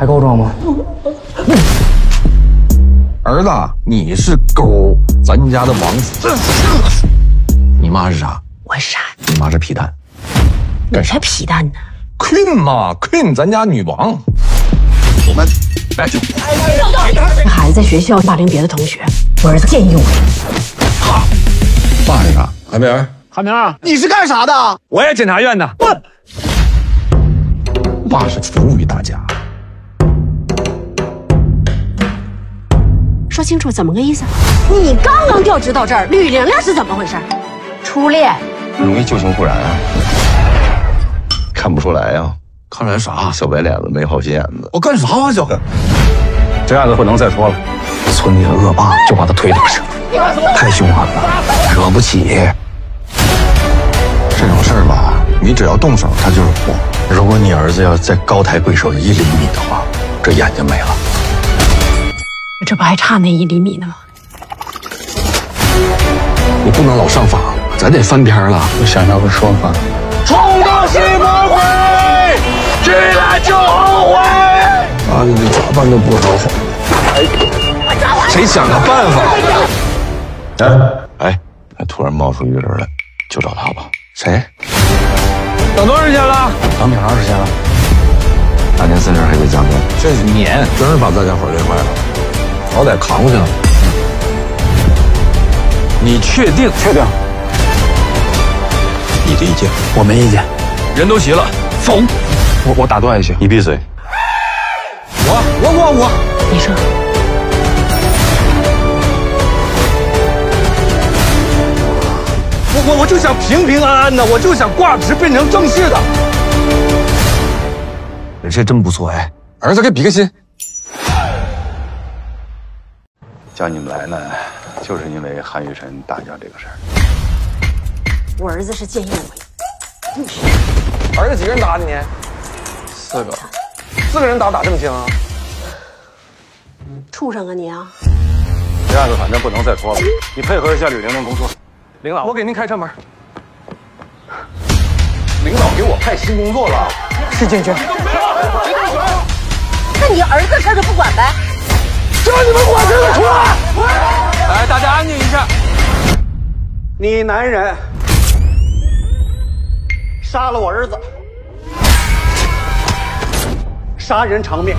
还告状吗？儿子，你是狗，咱家的王子。你妈是啥？我傻，你妈是皮蛋。你才皮蛋呢！Queen 嘛，Queen，咱家女王。我们来就。孩子在学校霸凌别的同学，我儿子见义勇为。爸是啥？韩明，韩明，你是干啥的？我也检察院的。爸是服务于大家。说清楚怎么个意思？你刚刚调职到这儿，吕玲玲是怎么回事？初恋？容易旧情复燃啊？看不出来呀？看出来啥？小白脸子，没好心眼子。我干啥啊，小哥？这案子不能再拖了。村里的恶霸就把他推到这，太凶狠了，惹不起。这种事儿吧，你只要动手，他就是祸。如果你儿子要再高抬贵手一厘米的话，这眼睛没了。这不还差那一厘米呢吗？你不能老上访，咱得翻篇了。我想要个说法。冲动是魔鬼，进来就后悔。啊，你咋办都不好哄。谁想个办法？哎哎，突然冒出一个人来，就找他吧。谁？等多长时间了？等挺长时间了。大年三十还得加班，这年真是把大家伙累坏了，好歹扛过去了。你确定？确定。你的意见？我没意见。人都齐了，否。我我打断一下，你闭嘴。我我我我。你说。我我我就想平平安安的，我就想挂职变成正式的。这真不错哎，儿子给比个心。叫你们来呢，就是因为韩雨辰打架这个事儿。我儿子是见义勇为。儿子几个人打的你？四个。四个人打打这么轻啊？畜生啊你啊！这案子反正不能再拖了，你配合一下吕玲玲工作。领导，我给您开车门。领导给我派新工作了，是建军。那你儿子事儿就不管呗？叫你们管事的出来！来，大家安静一下。你男人杀了我儿子，杀人偿命。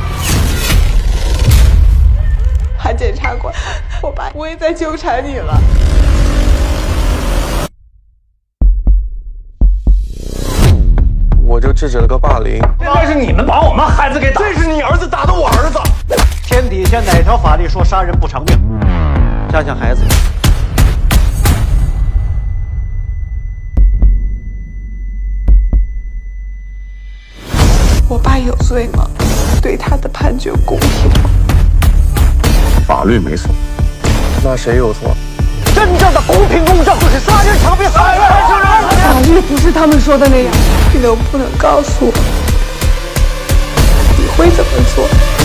韩检察官，我爸不会再纠缠你了。制止了个霸凌，那是你们把我们孩子给打，这是你儿子打的我儿子。天底下哪条法律说杀人不偿命？想想孩子。我爸有罪吗？对他的判决公平吗？法律没错，那谁有错？真正的公平公正就是杀人偿命，杀人偿命。法律不是他们说的那样，你能不能告诉我，你会怎么做？